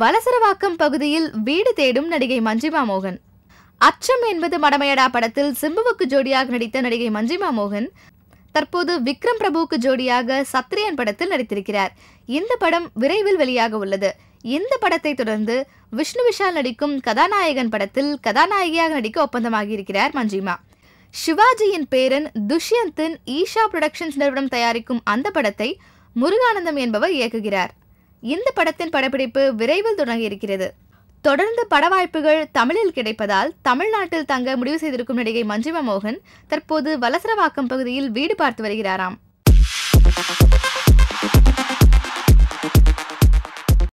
வலசரவாக்கம் பகுதியில் வீடு தேடும் நடிகை மஞ்சிமா மோகன். அச்சம் என்பது மடமையடா படத்தில் சிம்புவுக்கு ஜோடியாக நடித்த நடிகை மஞ்சிமா மோகன் தற்போது விக்ரம் பிரபுவுக்கு ஜோடியாக சத்ரியன் படத்தில் நடித்திருக்கிறார். இந்த படம் விரைவில் வெளியாக உள்ளது. இந்த படத்தை தொடர்ந்து விஷ்ணு விஷால் நடிக்கும் கதாநாயகன் படத்தில் கதாநாயகியாக நடிக்க ஒப்பந்தமாகியிருக்கிறார் மஞ்சிமா. சிவாஜியின் பேரன் துஷ்யந்தின் ஈஷா புரொடக்ஷன்ஸ் நிறுவனம் தயாரிக்கும் அந்த படத்தை முருகானந்தம் என்பவர் இயக்குகிறார். இந்த படத்தின் படப்பிடிப்பு விரைவில் தொடங்க இருக்கிறது. தொடர்ந்து பட வாய்ப்புகள் தமிழில் கிடைப்பதால் தமிழ்நாட்டில் தங்க முடிவு செய்திருக்கும் நடிகை மஞ்சிமா மோகன் தற்போது வலசரவாக்கம் பகுதியில் வீடு பார்த்து வருகிறாராம்.